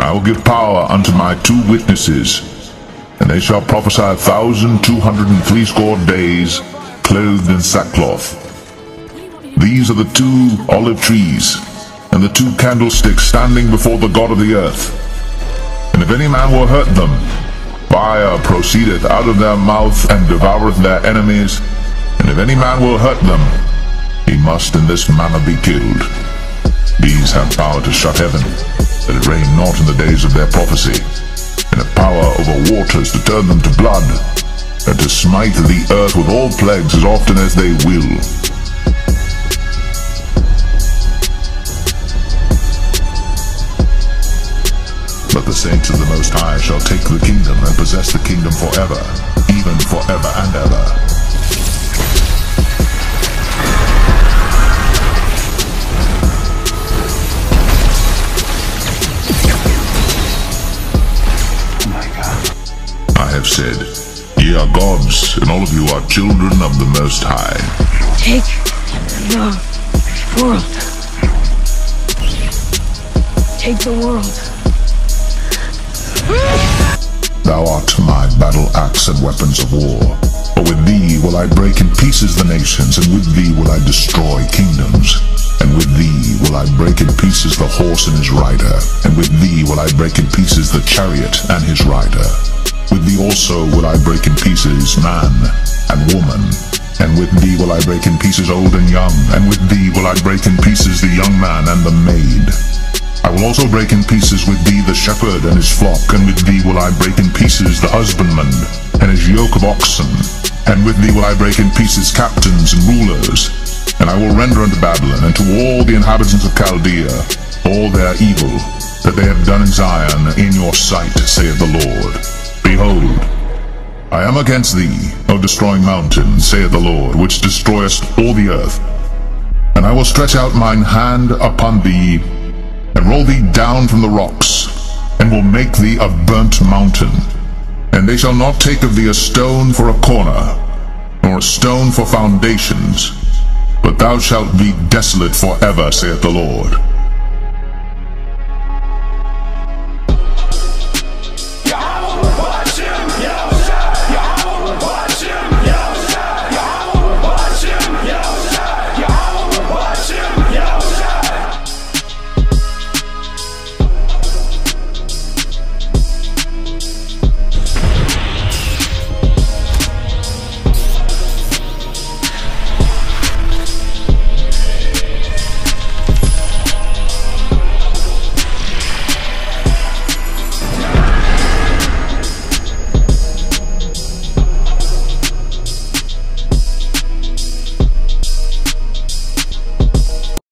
I will give power unto my two witnesses, and they shall prophesy a thousand two hundred and threescore days, clothed in sackcloth. These are the two olive trees, and the two candlesticks standing before the God of the earth. If any man will hurt them, fire proceedeth out of their mouth and devoureth their enemies. And if any man will hurt them, he must in this manner be killed. These have power to shut heaven, that it rain not in the days of their prophecy, and have power over waters to turn them to blood, and to smite the earth with all plagues as often as they will. Saints of the Most High shall take the kingdom and possess the kingdom forever, even forever and ever. I have said, Ye are gods, and all of you are children of the Most High. Take the world. Take the world. My battle axe and weapons of war. For with thee will I break in pieces the nations, and with thee will I destroy kingdoms. And with thee will I break in pieces the horse and his rider, and with thee will I break in pieces the chariot and his rider. With thee also will I break in pieces man and woman, and with thee will I break in pieces old and young, and with thee will I break in pieces the young man and the maid. I will also break in pieces with thee the shepherd and his flock, and with thee will I break in pieces the husbandman and his yoke of oxen, and with thee will I break in pieces captains and rulers, and I will render unto Babylon and to all the inhabitants of Chaldea all their evil that they have done in Zion in your sight, saith the Lord. Behold, I am against thee, O destroying mountain, saith the Lord, which destroyest all the earth. And I will stretch out mine hand upon thee, and roll thee down from the rocks, and will make thee a burnt mountain. And they shall not take of thee a stone for a corner, nor a stone for foundations, but thou shalt be desolate forever, saith the Lord.